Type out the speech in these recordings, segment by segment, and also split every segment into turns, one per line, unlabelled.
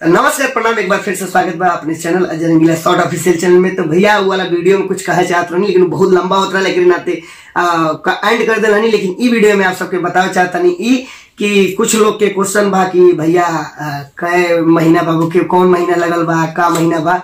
नमस्कार प्रणाम एक बार फिर से स्वागत बा अपने channel Ajay Rangila short official channel में। तो भैया वाला वीडियो में कुछ कहे चाहत रही लेकिन बहुत लंबा होता लेकिन नाते एंड कर दिल लेकिन ई वीडियो में आप सबके बतावे चाहता नहीं ई कि कुछ लोग के क्वेश्चन बा कि भैया कै महीना बाबू के कौन महीना लगल बा का महीना बा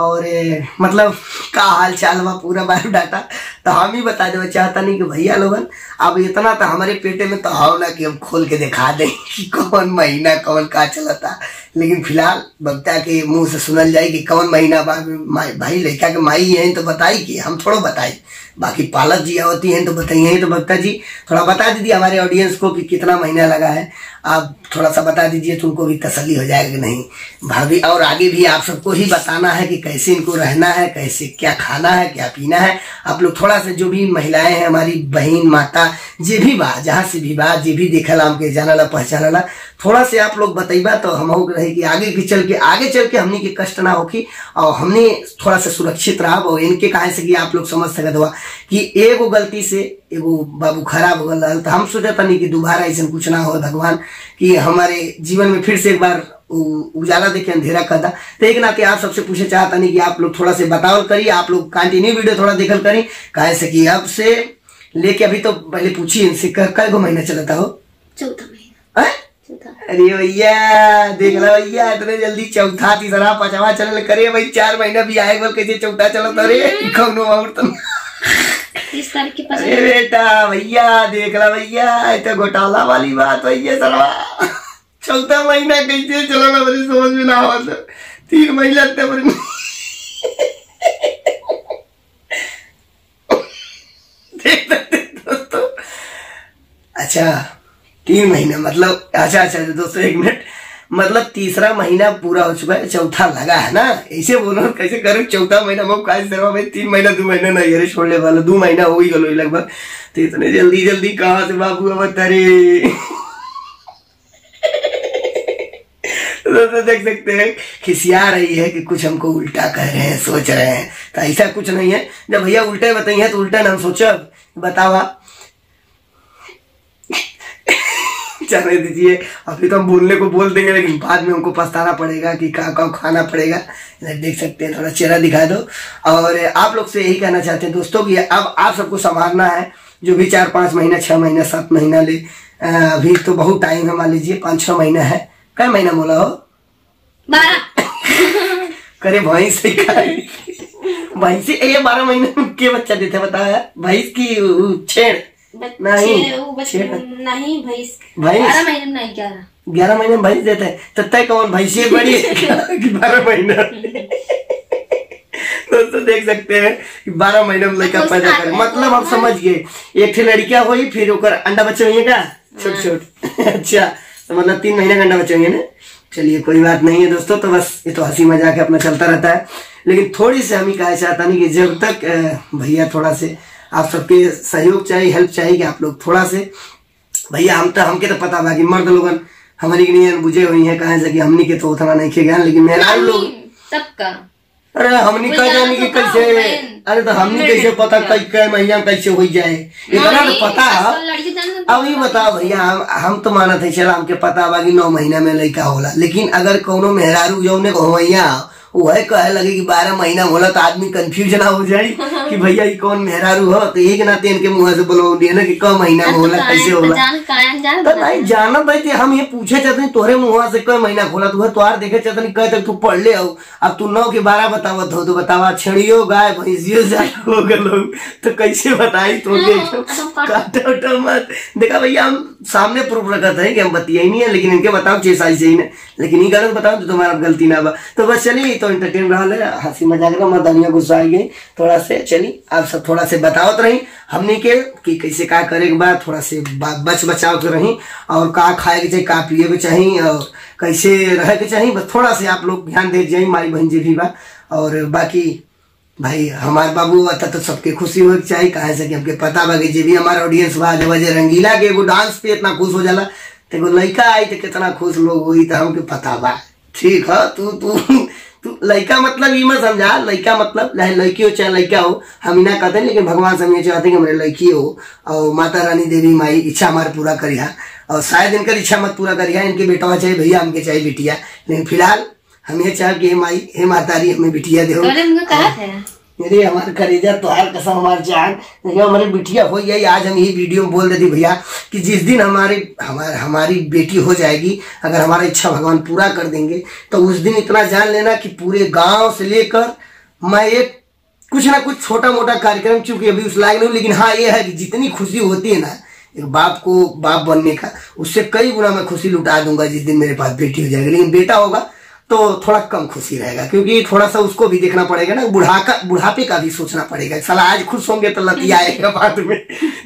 और ए, मतलब का हाल चाल बा पूरा बायोडाटा। तो हम ही बता देवे चाहता नहीं कि भैया लोगन अब इतना तो हमारे पेटे में तो हो ना कि हम खोल के दिखा दें कि कौन महीना, कौन का चलता। लेकिन फ़िलहाल बक्ता के मुँह से सुनल जाए कि कौन महीना भाई, लड़का के माई है तो बताई कि हम थोड़ा बताई बाकी पालक जी होती हैं तो बताइए तो बक्ता जी, थोड़ा बता दीजिए हमारे ऑडियंस को कि कितना महीना लगा है। आप थोड़ा सा बता दीजिए तो उनको भी तसली हो जाएगा कि नहीं। भाभी, और आगे भी आप सबको ही बताना है कि कैसे इनको रहना है, कैसे क्या खाना है, क्या पीना है। आप लोग थोड़ा सा जो भी महिलाएँ हैं, हमारी बहन, माता जे भी बा, जहाँ से भी बा, जे भी देखला हमके जानला, पहचानला। थोड़ा से आप लोग बतैबा तो हम रहे कि आगे के चल के, आगे चल के हमनी के कष्ट ना होखी, और हमने थोड़ा सा सुरक्षित रहा और इनके कहे से कि आप लोग समझ सकत हुआ कि एगो गलती से एगो बाबू खराब हो गल तो हम सोचता नहीं कि दोबारा ऐसा कुछ ना हो भगवान, कि हमारे जीवन में फिर से एक बार उजाला देखे अंधेरा कर दा। तो एक नाते आप सबसे पूछे चाहता नहीं कि आप लोग थोड़ा से बतावल करिए आप लोग कंटिन्यू वीडियो थोड़ा देखल करी, कहे से कि अब से लेके अभी तो पहले पूछिए इनसे क- कई गो महीना चलता हो?
चौथा महीना।
अरे भैया देख लो भैया इतने जल्दी चौथा तीसरा पांचवा चल करे भाई चार महीना भी आए बोल कैसे चौथा चलत अरे कौनो और तो
तीस तारीख के पास
अरे बेटा भैया देख ला भैया ये तो घोटाला वाली बात भैया सरवा चौथा महीना कैसे चलो ना मेरी समझ में ना आवत तीन महीना लगते पर देख सकते हैं दोस्तों अच्छा तीन महीने मतलब अच्छा अच्छा दोस्तों, एक मिनट। मतलब तीसरा महीना पूरा हो चुका है, चौथा लगा है ना? ऐसे बोलो, कैसे करो? चौथा महीना मैं काज करवा भाई? तीन महीना, दो महीना नहीं, अरे छोड़ने वाला, दो महीना हो ही गलो लगभग। तो इतने जल्दी जल्दी कहाँ से बाबू अब तारे? दोस्तों, देख सकते हैं, खिसिया रही है कि कुछ हमको उल्टा कह रहे हैं, सोच रहे हैं। तो ऐसा कुछ नहीं है। जब भैया उल्टे बताइए तो उल्टा ना हम सोचो। बतावा जाने दीजिए। अभी तो हम बोलने को बोल देंगे लेकिन बाद में हमको पछताना पड़ेगा कि क्या क्या खाना पड़ेगा। इधर देख सकते हैं थोड़ा चेहरा दिखा दो। और आप लोग से यही कहना चाहते हैं दोस्तों कि अब आप सबको संभालना है जो भी चार पाँच महीना छह महीना सात महीना ले। अभी तो बहुत टाइम है मान लीजिए पाँच छह महीना है। क्या महीना बोला हो?
बारह।
करे भैंस से भैंस ये बारह महीने के बच्चा देते बताया? भैंस की छेड़। नहीं,
वो नहीं भैंस।
भैंस?
महीने में नहीं ग्यारह।
ग्यारह महीने में भैंस देते हैं। तो तय कौन? भैंसी बड़ी। है बारह महीना। दोस्तों देख सकते हैं कि बारह महीने में लड़का पैदा करे मतलब आप समझ गए। एक ठे लड़किया हुई फिर ओकर अंडा बच्चे हुए का छोट छोट। अच्छा तो मतलब तीन महीने का अंडा बच्चे हुए ना? चलिए कोई बात नहीं है दोस्तों तो बस ये तो हँसी मज़ाक अपना चलता रहता है। लेकिन थोड़ी सी हम ही कहा चाहता नहीं कि जब तक भैया थोड़ा से आप सबके सहयोग चाहिए हेल्प चाहिए कि आप लोग थोड़ा से। भैया हम तो हमके तो पता बा कि मर्द लोगन हमारी के लिए बुझे हुई है कहे से कि हमनी के तो उतना नहीं खे ज्ञान लेकिन मेरा लोग
तब का।
अरे हमनी कह
जान
कि
तो
कैसे अरे तो हमनी कैसे पता कई कई महीना कैसे हो जाए? इतना तो पता। है अब ये बताओ भैया हम हम तो मानत है चला हमके पता बा कि नौ महीना में लड़का होला। लेकिन अगर कोनो मेहरारू जौने को भैया वह कहे लगे कि बारह महीना होला तो आदमी कंफ्यूज ना हो जाए कि भैया ये कौन मेहरारू हो? तो एक नाते इनके मुँह से बोलो ना कि कौ महीना में होला कैसे होला
जान कायन जान
तो भाई जाना भाई थे हम ये पूछे चाहते हैं तोहरे मुँह से कई महीना खोला तू तोहार देखे चाहते नहीं कहे तक तू पढ़ ले आओ अब तू नौ के बारह बतावत हो तो बतावा छेड़ियो गाय भैंसियो हो गलो तो कैसे बताई तो देखो काटा मत। देखा भैया हम सामने प्रूफ रखत है कि हम बतिया ही नहीं है लेकिन इनके बताओ चेसाई से ही ना। लेकिन ये गलत बताओ तो तुम्हारा गलती ना बा। तो बस चलिए तो एंटरटेन रहा है, हँसी मज़ाक रहा मदनिया गुस्सा आई गई थोड़ा से, चलिए, आप सब थोड़ा से बतावत रही। हमने के कि कैसे का करे के बाद थोड़ा से बच बचाव के रही, और का खाए के चाहिए का पिए के चाहिए और कैसे रहे के चाहिए बस थोड़ा से आप लोग ध्यान दे जाइए माई बहन जी भी बा। और बाकी, भाई, हमारे बाबू आता तो सबके खुशी हो चाहिए कहे से कि हमके पता बा कि भी हमारा ऑडियंस बा जब अजय रंगीला के एगो डांस पे इतना खुश हो जाला तो एगो लड़का आई तो कितना खुश लोग हुई तो हमके पता बा। ठीक है, तू तू। तू लड़का मतलब ये मत समझा, लड़का मतलब चाहे लड़की हो, चाहे लड़का हो, हम इना कहते हैं, लेकिन भगवान से हम ये चाहते हैं कि हमारे लड़की हो, और माता रानी देवी माई, इच्छा हमारे पूरा करिया और शायद इनकर इच्छा मत पूरा करिया इनके बेटा चाहे भैया, हमके चाहे बिटिया, लेकिन फ़िलहाल हम ये चाहे कि हे माई, हे मातारी हमें बिटिया दे मेरे हमारे करेजा तोहार कसम हमार जान। देखिए हमारी बिटिया हो गई आज हम यही वीडियो में बोल देती भैया कि जिस दिन हमारी हमार, हमारी बेटी हो जाएगी अगर हमारा इच्छा भगवान पूरा कर देंगे तो उस दिन इतना जान लेना कि पूरे गाँव से लेकर मैं एक कुछ ना कुछ छोटा मोटा कार्यक्रम चूँकि अभी उस लायक नहीं लेकिन हाँ ये है कि जितनी खुशी होती है ना एक बाप को बाप बनने का उससे कई गुना मैं खुशी लुटा दूँगा जिस दिन मेरे पास बेटी हो जाएगी। लेकिन बेटा होगा तो थोड़ा कम खुशी रहेगा क्योंकि थोड़ा सा उसको भी देखना पड़ेगा ना बुढ़ाका बुढ़ापे का भी सोचना पड़ेगा। साला आज खुश होंगे तो लती आएगा बाद में।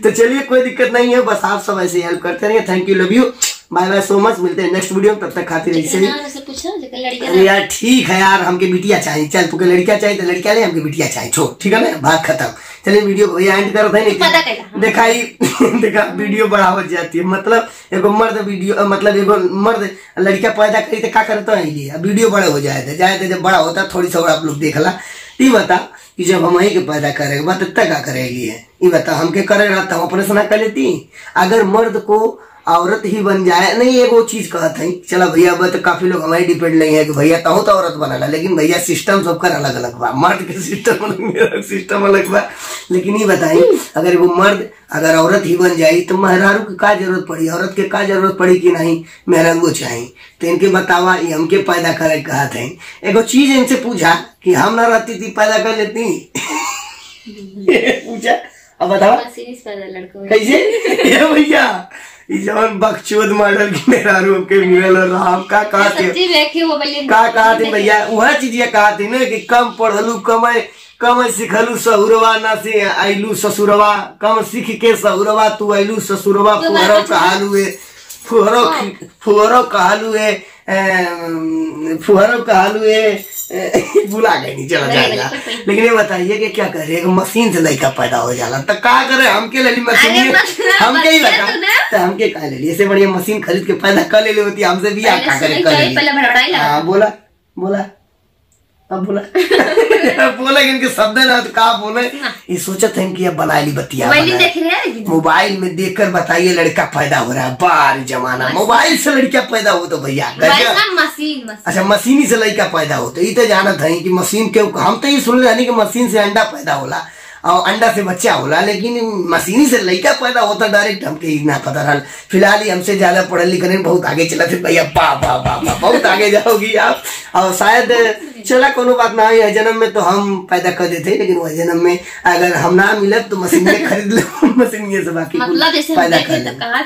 तो चलिए कोई दिक्कत नहीं है बस आप सब ऐसे हेल्प करते रहिए। Thank you love you bye bye so much मिलते हैं नेक्स्ट वीडियो में तब तक खाते रहिए। अरे यार ठीक है यार हमके बिटिया चाहिए। चल तुके लड़किया चाहिए तो लड़किया ले हमके बिटिया चाहिए। छोड़ ठीक है ना? बात खत्म। चलिए वीडियो को एंड कर हैं दिखाई देखा वीडियो बड़ा हो जाती है। मतलब एगो मर्द वीडियो मतलब एगो मर्द लड़का पैदा करी तो का करता है लिए वीडियो बड़े हो जाए थे जाए थे जब बड़ा होता थोड़ी सा आप लोग देखला ये बता कि जब हम वहीं के पैदा करेगा बता तब क्या करेगी ये? बता हमके करे रहता तो हम अपने सुना कर लेती? अगर मर्द को औरत ही बन जाए। नहीं एगो चीज़ कहत है चला भैया तो काफ़ी लोग हमारे डिपेंड नहीं है कि भैया तहु तो औरत बनला लेकिन भैया सिस्टम सबकर अलग अलग बा। मर्द के सिस्टम अलग मेरा सिस्टम अलग बा। लेकिन ये बताई अगर वो मर्द अगर औरत ही बन जाई तो मेहरारू की का ज़रूरत पड़ी? औरत के का ज़रूरत पड़ी कि नहीं? मेहरारू चाहिए तो इनके बतावा ये हमके पैदा करे कहा थे एगो चीज़ इनसे पूछा कि हम ना रहती थी पैदा कर लेती? पूछा। अब
लड़को
कैसे? भैया। जवन बकचोद मॉडल की मेहरारू के मिलल राम का कहते का कहते भैया वह चीज़ ये कहते ना कि कम पढ़लू कम कम सिखलू सहुरवा ना से आइलू ससुरवा कम सीख के सहुरवा तू आइलू ससुरवा
तो
फुहरो कहालू है। फुहरो फुहरो कहालू है फुहरो कहालू है बुला गए नहीं चला जा जा लेकिन ये बताइए कि क्या करे? एक मशीन से लड़का पैदा हो जाला तो का करे? हमके ले ली मशीन हमके ही। लगा
तो
हमके का ले ली ऐसे बढ़िया मशीन खरीद के पैदा कर ले होती हमसे भी क्या करे हाँ बोला बोला अब बोला। बोला इनके शब्द है ना तो कहा बोले? ये सोचा है कि अब बना ली बतिया
मोबाइल
में
देख कर हैं
मोबाइल में देखकर बताइए लड़का पैदा हो रहा है बार जमाना। मोबाइल से लड़का पैदा हो तो भैया
अच्छा मशीन मशीन।
अच्छा मशीनी से लड़का पैदा हो तो ये तो जानत है कि मशीन के हम तो ये सुन रहे कि मशीन से अंडा पैदा होला। अंडा से बच्चा होला लेकिन मशीनी से लड़का पैदा होता डायरेक्ट हमके ना पता रहा फ़िलहाल ही हमसे ज़्यादा पढ़े लिखे नहीं बहुत आगे चला थे भैया वाह वाह वाह वाह बहुत आगे जाओगी आप। और शायद चला कोनो बात ना है जन्म में तो हम पैदा कर देते लेकिन वह जन्म में अगर हम ना मिले तो मशीन में खरीद लो मशीन से बाकी कुल
मतलब
पैदा कर
तो कहा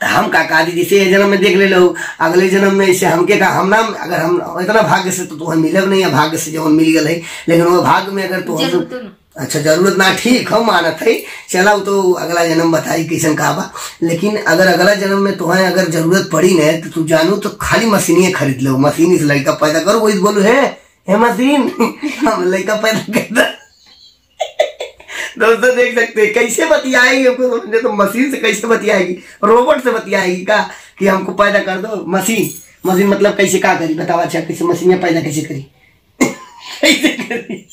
तो हम का कहा जैसे ये जन्म में देख ले लो अगले जन्म में इसे हमके का हम ना अगर हम इतना भाग्य से तो तुहर मिलब नहीं है भाग्य से जो मिल है लेकिन वो भाग्य में अगर
तो ना
अच्छा ज़रूरत ना ठीक, हम मानत है। चला तो अगला जन्म बताई कैसन का बा लेकिन अगर अगला जन्म में तुम्हें अगर ज़रूरत पड़ी न तो तू जानू तो खाली मशीनिए खरीद लो। मशीन से लड़का पैदा करो वही बोलो, है, हे मशीन, हम लड़का पैदा करता दोस्तों, देख सकते हैं, कैसे बतियाएगी हमको समझे तो मशीन से कैसे बतियाएगी? रोबोट से बतियाएगी का, कि हमको पैदा कर दो? मशीन मशीन मतलब कैसे, का करी? बताओ अच्छा कैसे मशीन में पैदा कैसे करी? कैसे करी?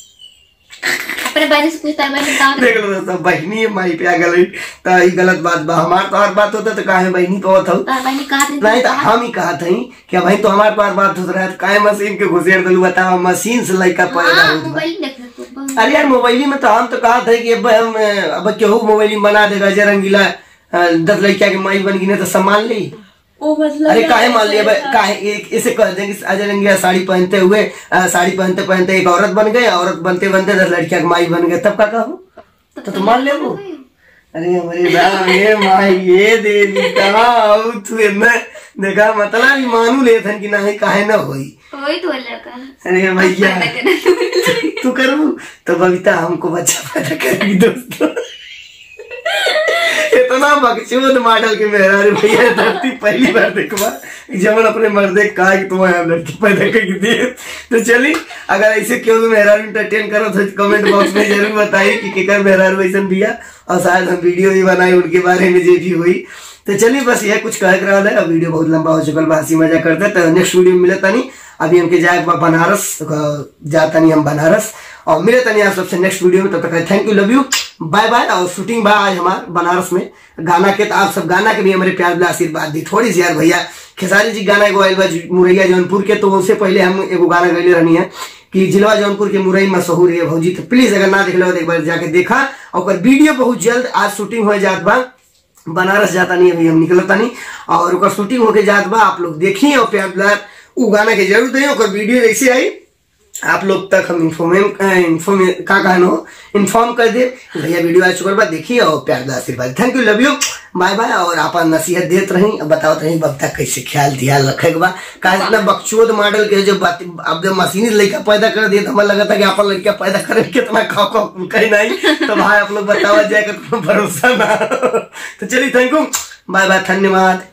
अपने बारे से पूछता है मैं बता
देख लो दोस्तों बहनी माई पे गई तो ई गलत बात बा हमार तो बात होता तो काहे बहनी पे होता
तार भाई ने कहा था?
नहीं तो हम ही कहा था? कि भाई तो हमारे पास बात हो रहा तो काहे मशीन के घुसेड़ दलू बतावा मशीन से लड़का पैदा
हाँ मोबाइल देख
अरे यार मोबाइल में तो हम तो कहा था कि अब हम अब केहू मोबाइल बना देगा जरंगीला अ, दस लड़किया के माई बन गिने तो सम्मान ली।
ओ मतलब
अरे काहे मान लिया भाई काहे एक ऐसे कह दें कि अजय रंगीला साड़ी पहनते हुए साड़ी पहनते पहनते एक औरत बन गए औरत बनते बनते दस लड़किया के माई बन गए तब का कहू तो तुम मान ले वो? अरे हमारे राम ये माई ये आऊ तू? एमे देखा मतलब ही मानू ले थन कि नहीं काहे ना होई।
वही तो लगा
अरे भैया तू करू? तो बबीता हमको बच्चा पैदा करेगी दोस्तों। इतना बकचोद मॉडल के मेहरारू भैया, धरती पहली बार देखवा जब अपने मर्दे कहा कि तुम्हें हम लड़की पैदा करके दिए तो चली अगर ऐसे क्यों भी मेहरारू इंटरटेन करो तो कमेंट बॉक्स में ज़रूर बताइए कि केकर मेहरारू ऐसा दिया और शायद हम वीडियो भी बनाए उनके बारे में जो भी हुई। तो चलिए, बस यह कुछ कह रहा है वीडियो बहुत लंबा हो चुकल बा हँसी मज़ा करते तो नेक्स्ट वीडियो में मिलता नहीं अभी हमके जाए बनारस जाता नहीं हम बनारस, और मिले तनी आप सबसे नेक्स्ट वीडियो में, तब तक thank you love you bye bye और शूटिंग बा आज हमार बनारस में। गाना के तो आप सब गाना के भी हमारे प्यार दिला आशीर्वाद दी। थोड़ी सी यार भैया, खेसारी जी गाना एगो आयल बा मुरैया जौनपुर के तो उससे पहले हम एगो गाना गैले रहनी है कि जिलवा जौनपुर के मुरई मशहूर है। भौजी तो प्लीज़ अगर ना देख लो तो एक बार जाके देखा। और वीडियो बहुत जल्द आज शूटिंग हो जात बा। बनारस जाता नहीं, अभी हम निकलता नहीं और शूटिंग होके जात बा, आप लोग देखिए और प्यार उ गाना के ज़रूर ओकर वीडियो जैसे आई। आप लोग तक हम इन्फॉर्मे का कहनो इन्फॉर्म कर दे। भैया वीडियो आ चुका बा देखिए और प्यार दा आशीर्वाद। Thank you love you bye bye और आप नसीहत देते रही बताओ रही बबता कैसे ख्याल, ध्यान रखे के बा। का इतना बकचोद मॉडल के जो बात, अब जब मशीनी लड़का पैदा कर दिए तो हमें लगा था कि आप लड़का पैदा करे कितना खाओ खाओ कहीं नहीं तो भाई आप लोग बताओ जाएगा भरोसा ना तो चलिए थैंक यू बाय बाय धन्यवाद।